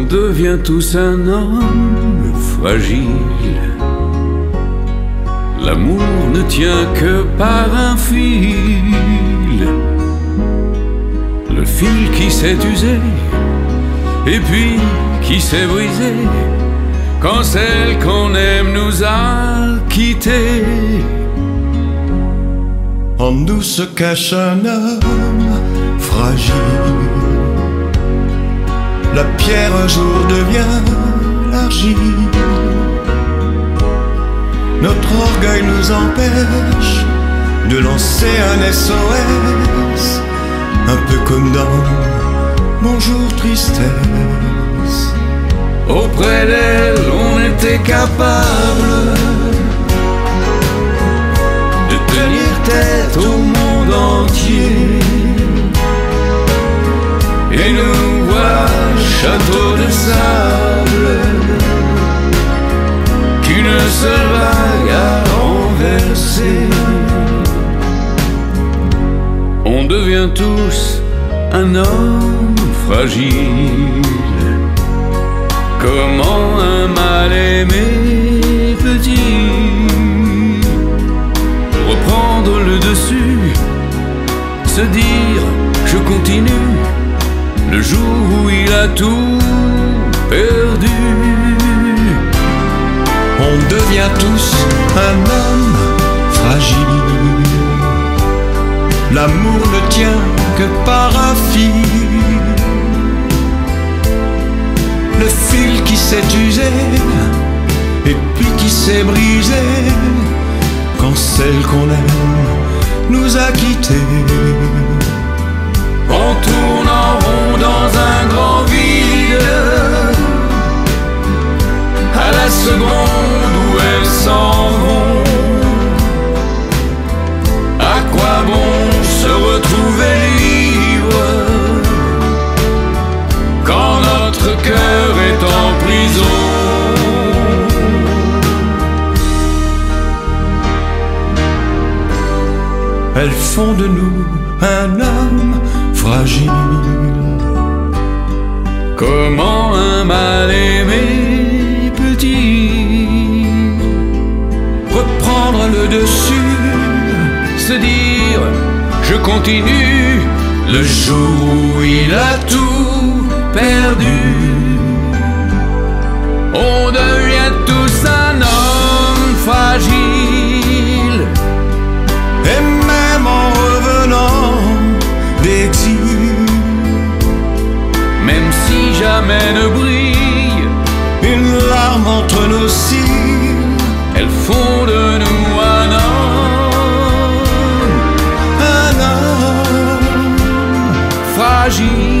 devient tous un homme fragile. L'amour ne tient que par un fil. Le fil qui s'est usé et puis qui s'est brisé quand celle qu'on aime nous a quittés. En nous se cache un homme fragile. La pierre un jour devient l'argile. Notre orgueil nous empêche de lancer un SOS, un peu comme dans Bonjour tristesse. Auprès d'elle, on était capable de tenir tête au monde entier. Château de sable qu'une seule vague a renversé. On devient tous un homme fragile. Comment un mal aimé peut-il reprendre le dessus, se dire je continue? Le jour où il a tout perdu. On devient tous un homme fragile. L'amour ne tient que par un fil. Le fil qui s'est usé et puis qui s'est brisé quand celle qu'on aime nous a quittés. Elles font de nous un homme fragile. Comment un mal aimé peut-il reprendre le dessus, se dire je continue le jour où il a tout perdu. On devient tous entre nos cils, elles font de nous un homme un homme fragile.